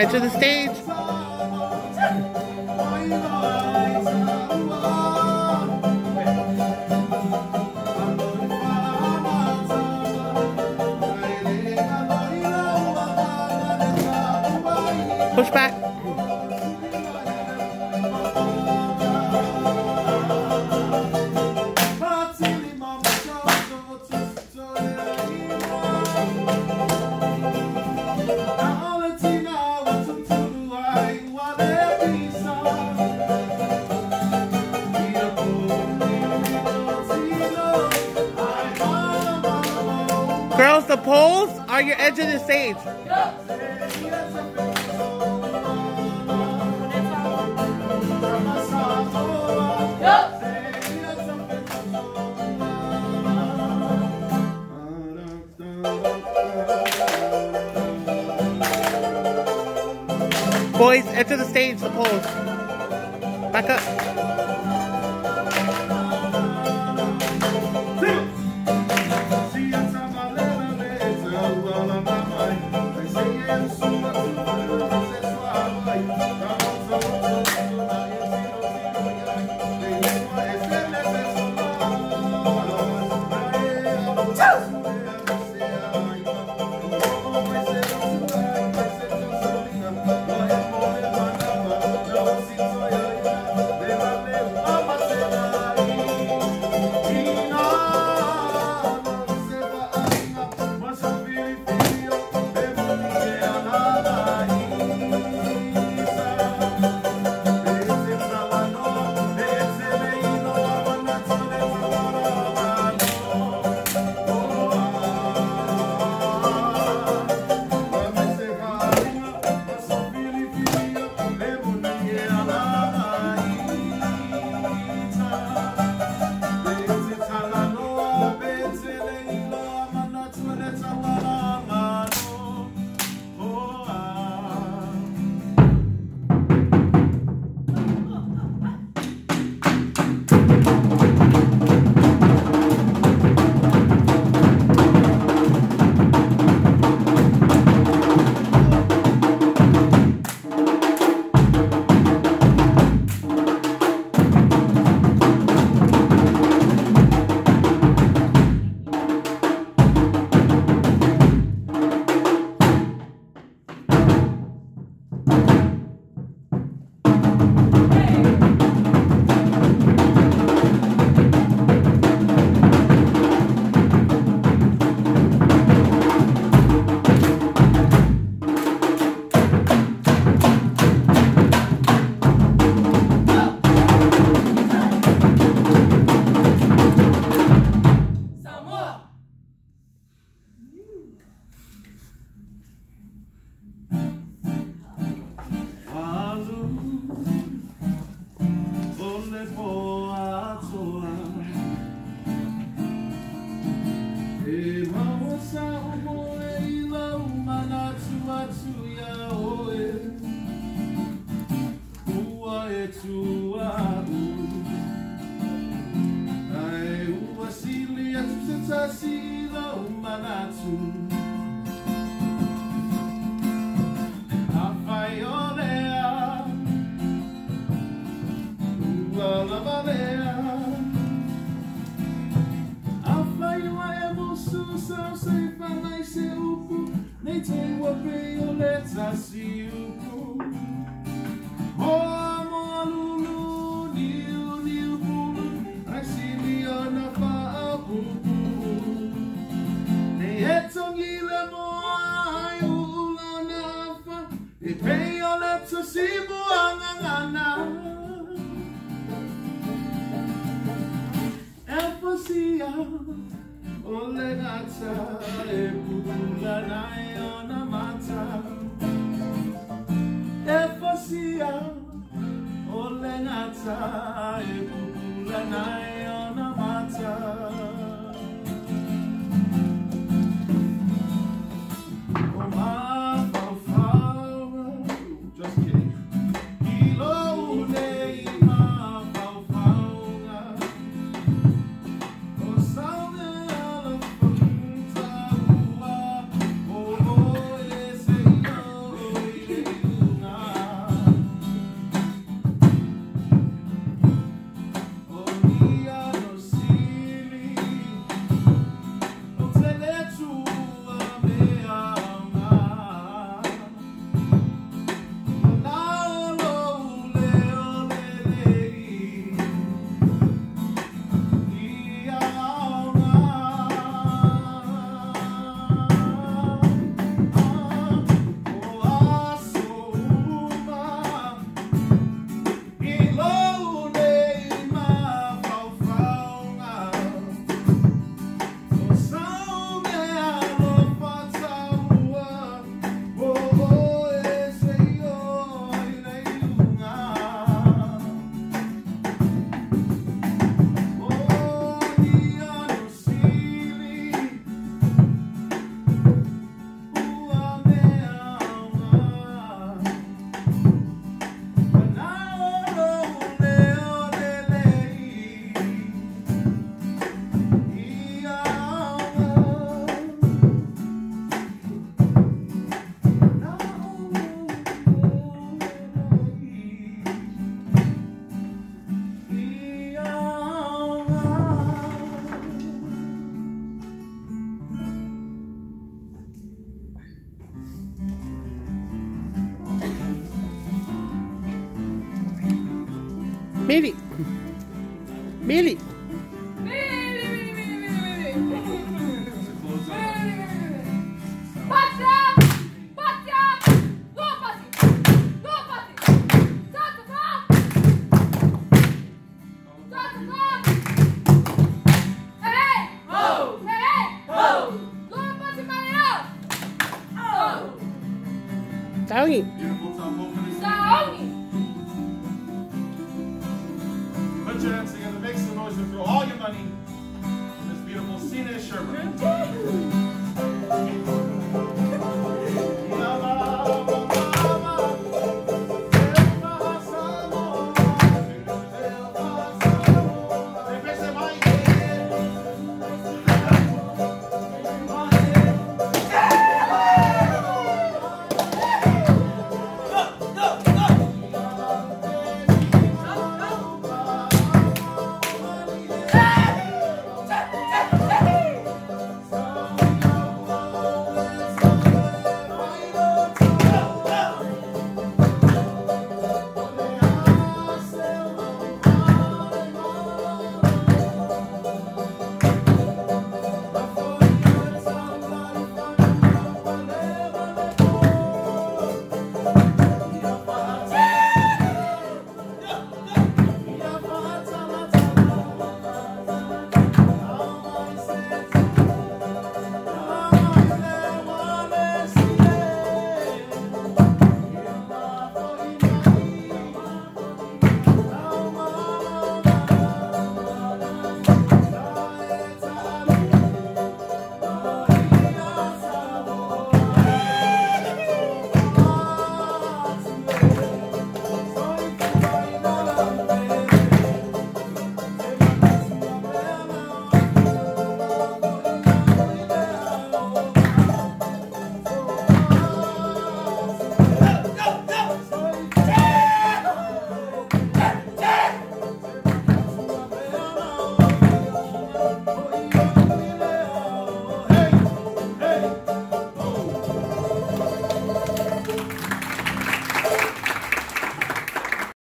Enter the stage. Push back. Poles are your edge of the stage. Boys, enter the stage, the poles. Back up. nunca la va a ver. Afaiwa e busu sa se fa mai se upu, nei te wa pe o leta si Efosia, Olenata, Ebubula na. Mili! Mili! jams together, make some noise, and throw all your money in this beautiful Cena Sherman.